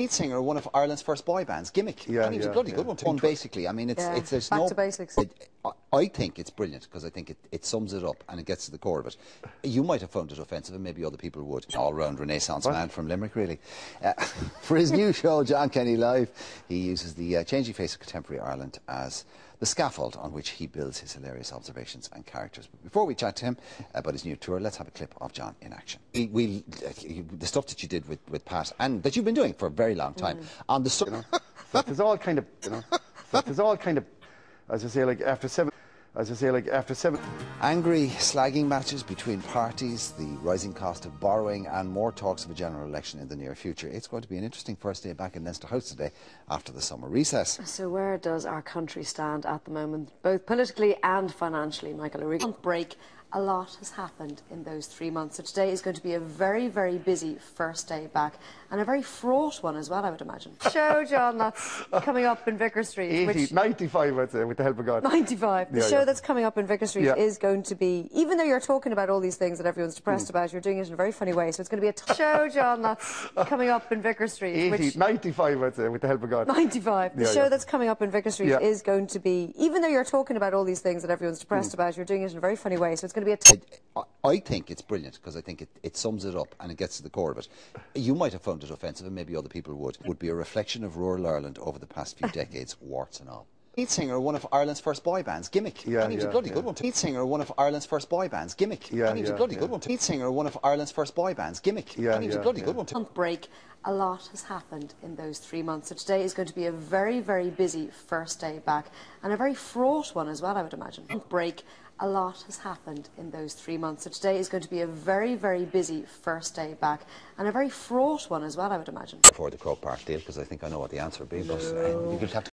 lead singer of one of Ireland's first boy bands, Gimmick. Yeah, and he was yeah, a bloody yeah. good one. One basically, I mean, it's Yeah, it's there's back no to basics. It, I- think it's brilliant because I think it, it sums it up and it gets to the core of it. You might have found it offensive, and maybe other people would. All-round Renaissance man from Limerick, really. Uh, for his new show, John Kenny Live, he uses the uh, changing face of contemporary Ireland as the scaffold on which he builds his hilarious observations and characters. But before we chat to him about his new tour, let's have a clip of John in action. We, we, uh, the stuff that you did with, with Pat and that you've been doing for a very long time on the. su- But there's all kind of, you know, there's all kind of, as I say, like after seven, as I say, like after seven. Angry slagging matches between parties, the rising cost of borrowing, and more talks of a general election in the near future. It's going to be an interesting first day back in Leinster House today after the summer recess. So where does our country stand at the moment, both politically and financially, Michael O'Regan? Break. A lot has happened in those three months. So today is going to be a very, very busy first day back, and a very fraught one as well, I would imagine. Show, John, that's coming up in Vicar Street. 80, which 95, I'd say, with the help of God. 95. The Yeah, show yeah. that's coming up in Vicar Street Yeah. is going to be, even though you're talking about all these things that everyone's depressed Hmm. about, you're doing it in a very funny way. So it's going to be a show, John, that's coming up in Vicar Street. 80, which 95, I'd say, with the help of God. 95. The Yeah, show yeah. that's coming up in Vicar Street Yeah. is going to be, even though you're talking about all these things that everyone's Hmm. depressed about, you're doing it in a very funny way. So it's going to be a t- I- I think it's brilliant because I think it, it sums it up and it gets to the core of it. You might have found it offensive, and maybe other people would. Would be a reflection of rural Ireland over the past few decades, warts and all. Lead singer one of Ireland's first boy bands, Gimmick. Yeah, and he was a yeah, bloody yeah. good one. Lead singer one of Ireland's first boy bands, Gimmick. Yeah, and he was a bloody yeah. good one. Lead singer one of Ireland's first boy bands, Gimmick. Yeah, and he was a bloody yeah. good one. too. month break. A lot has happened in those three months. So today is going to be a very, very busy first day back, and a very fraught one as well, I would imagine. Month break. A lot has happened in those three months. So today is going to be a very, very busy first day back, and a very fraught one as well, I would imagine. For the Croke Park deal, because I think I know what the answer would be, but uh, you could have to